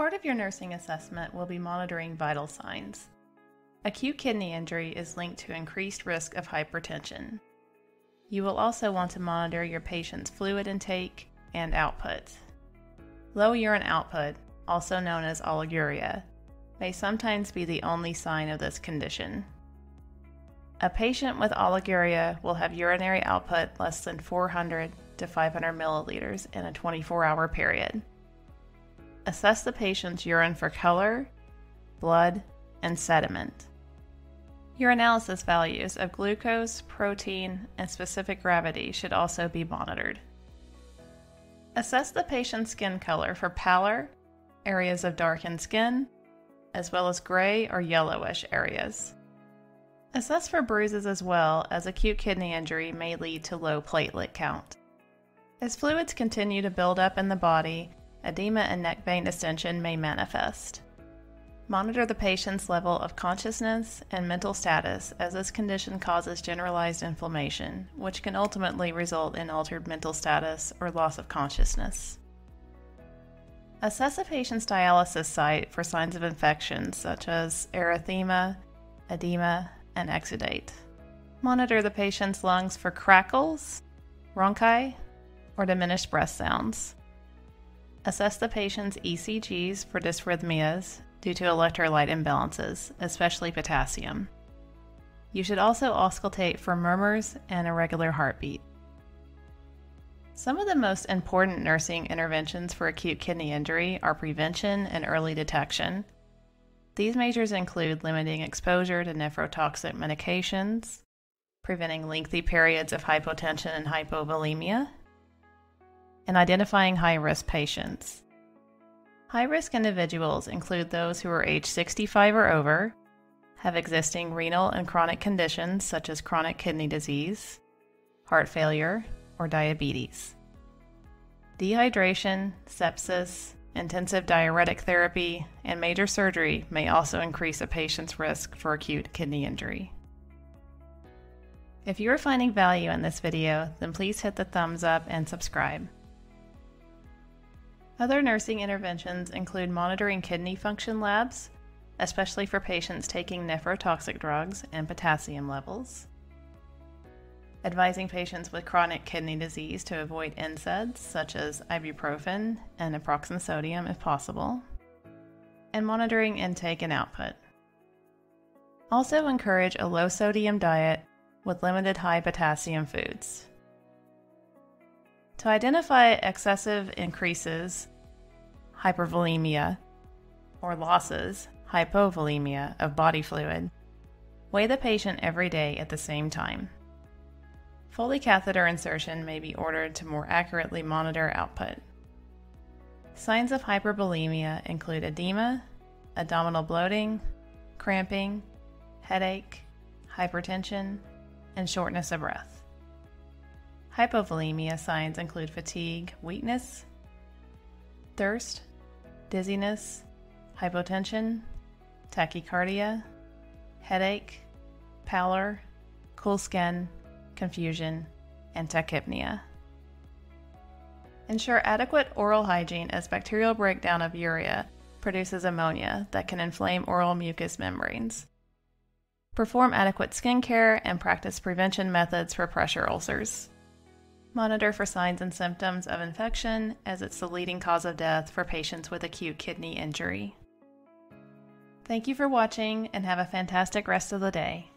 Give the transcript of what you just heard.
Part of your nursing assessment will be monitoring vital signs. Acute kidney injury is linked to increased risk of hypertension. You will also want to monitor your patient's fluid intake and output. Low urine output, also known as oliguria, may sometimes be the only sign of this condition. A patient with oliguria will have urinary output less than 400 to 500 milliliters in a 24 hour period. Assess the patient's urine for color, blood, and sediment. Urinalysis values of glucose, protein, and specific gravity should also be monitored. Assess the patient's skin color for pallor, areas of darkened skin, as well as gray or yellowish areas. Assess for bruises as well, as acute kidney injury may lead to low platelet count. As fluids continue to build up in the body, edema and neck vein distension may manifest. Monitor the patient's level of consciousness and mental status as this condition causes generalized inflammation, which can ultimately result in altered mental status or loss of consciousness. Assess a patient's dialysis site for signs of infections such as erythema, edema, and exudate. Monitor the patient's lungs for crackles, rhonchi, or diminished breath sounds. Assess the patient's ECGs for dysrhythmias due to electrolyte imbalances, especially potassium. You should also auscultate for murmurs and irregular heartbeat. Some of the most important nursing interventions for acute kidney injury are prevention and early detection. These measures include limiting exposure to nephrotoxic medications, preventing lengthy periods of hypotension and hypovolemia, and identifying high risk patients. High risk individuals include those who are age 65 or over, have existing renal and chronic conditions such as chronic kidney disease, heart failure, or diabetes. Dehydration, sepsis, intensive diuretic therapy, and major surgery may also increase a patient's risk for acute kidney injury. If you are finding value in this video, then please hit the thumbs up and subscribe. Other nursing interventions include monitoring kidney function labs, especially for patients taking nephrotoxic drugs and potassium levels, advising patients with chronic kidney disease to avoid NSAIDs such as ibuprofen and naproxen sodium if possible, and monitoring intake and output. Also encourage a low sodium diet with limited high potassium foods. To identify excessive increases, hypervolemia, or losses, hypovolemia, of body fluid, weigh the patient every day at the same time. Foley catheter insertion may be ordered to more accurately monitor output. Signs of hypervolemia include edema, abdominal bloating, cramping, headache, hypertension, and shortness of breath. Hypovolemia signs include fatigue, weakness, thirst, dizziness, hypotension, tachycardia, headache, pallor, cool skin, confusion, and tachypnea. Ensure adequate oral hygiene as bacterial breakdown of urea produces ammonia that can inflame oral mucous membranes. Perform adequate skin care and practice prevention methods for pressure ulcers. Monitor for signs and symptoms of infection as it's the leading cause of death for patients with acute kidney injury. Thank you for watching and have a fantastic rest of the day.